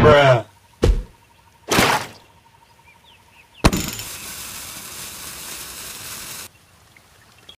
Bruh.